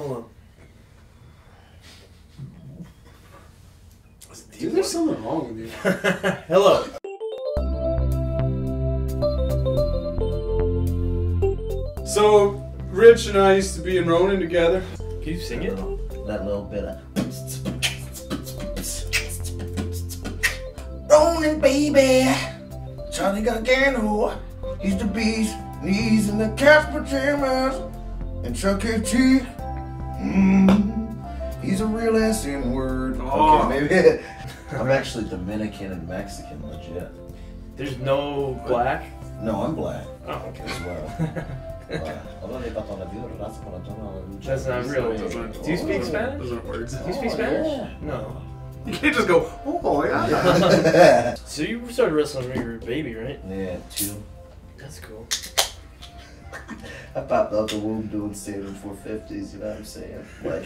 Hold Dude, there's something wrong with you. Hello. So, Rich and I used to be in Ronin together. Can you sing it? That little bit of. Ronin, baby. Johnny Gargano. He's the beast. And he's in the Casper Pajamas. And Chuck E. Cheese. Mm, he's a real ass N word. Oh. Okay, maybe. I'm actually Dominican and Mexican, legit. There's no black. No, I'm black Oh, okay. as well. That's not real. Do you speak Spanish? Those aren't words. Do you speak Oh, Spanish? yeah. No. You can't just go, oh, yeah. So you started wrestling when you were a baby, right? yeah, two. That's cool. I popped out the womb doing standard 450s, you know what I'm saying? Like,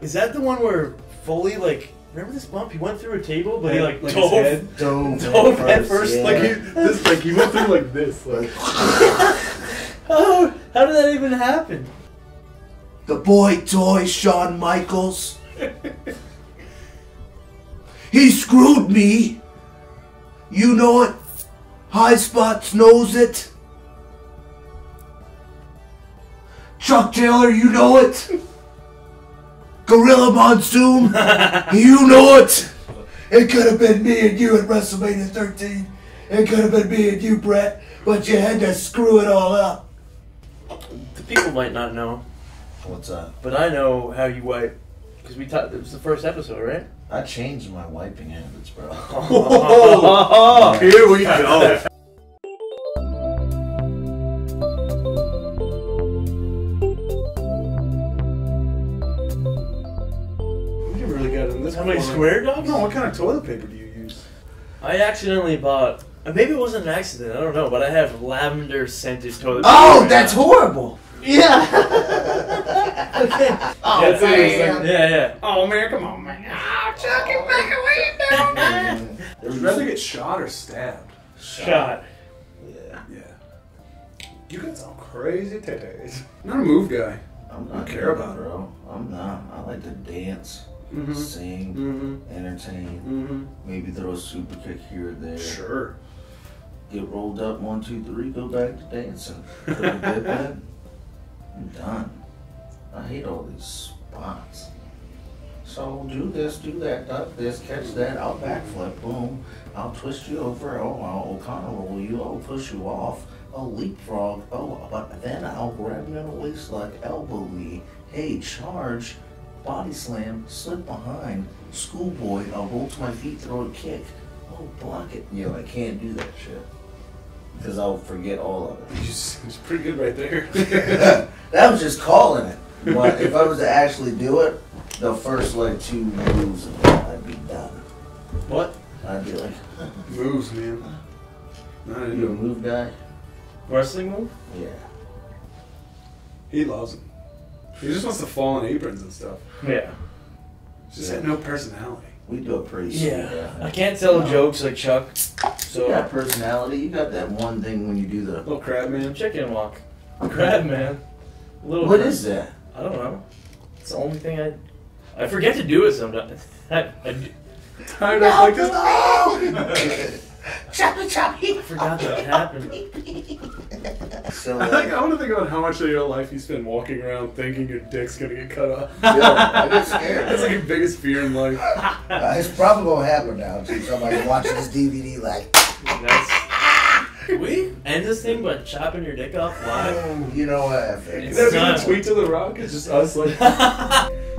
Is that the one where Foley like? Remember this bump? He went through a table, but he like, like dove. head. dove, Dove head first, yeah. Like he, this, like he went through like this. Like, How, how did that even happen? The boy toy, Shawn Michaels. he screwed me. You know it. Highspots knows it. Chuck Taylor, you know it. Gorilla Monsoon, you know it. It could have been me and you at WrestleMania 13. It could have been me and you, Bret, but you had to screw it all up. The people might not know, What's up? but I know how you wipe. Because we talked. It was the first episode, right? I changed my wiping habits, bro. oh, here we go. You really got in this. How many one. square dogs? No, what kind of toilet paper do you use? I accidentally bought. Maybe it wasn't an accident. I don't know, but I have lavender scented toilet oh, paper. Oh, right that's now. horrible. Yeah. okay. Oh, yeah, it's like- man. yeah, yeah. Oh man, come on, man. Oh, Chuck, it back away now. Would you rather get shot or stabbed? Shot. Yeah. Yeah. You got some crazy titties. Not a move guy. I'm I not care about it, it. bro. I'm not. I like to dance, Mm-hmm. sing, Mm-hmm. entertain, Mm-hmm. maybe throw a super kick here or there. Sure. Get rolled up, one, two, three, go back to dancing. Put a dip. I'm done. I hate all these spots. So do this, do that, duck this, catch that, I'll backflip, boom. I'll twist you over, oh, I'll O'Connor roll you, I'll push you off, I'll leapfrog, oh, but then I'll grab you in the waist like elbow me, hey, charge, body slam, slip behind, schoolboy, I'll roll to my feet, throw a kick, oh, block it. You know, I can't do that shit. Because I'll forget all of it. He's pretty good right there. that was just calling it. But if I was to actually do it, the first like two moves, I'd be done. What? I'd be like, Moves, man. Not you a move guy? Wrestling move? Yeah. He loves him. He just wants to fall in aprons and stuff. Yeah. Just Yeah. had no personality. We do it pretty sweet. Yeah. I can't tell No. jokes like Chuck. So You So got personality. You got that one thing when you do the. Little crab man. chicken walk. Crab man. Little What crab. is that? I don't know. It's the only thing I. I forget to do it sometimes. I, I, do- Tied up like this. Choppy choppy. I forgot that happened. So I, think, I want to think about how much of your life you spend walking around thinking your dick's gonna get cut off. yo, I get scared. That's like your biggest fear in life. Uh, it's probably gonna happen now too. Somebody watching this DVD like, That's. Can we end this thing by chopping your dick off live? oh, you know what? F it. Is that It's be the tweet to the rock? It's just us like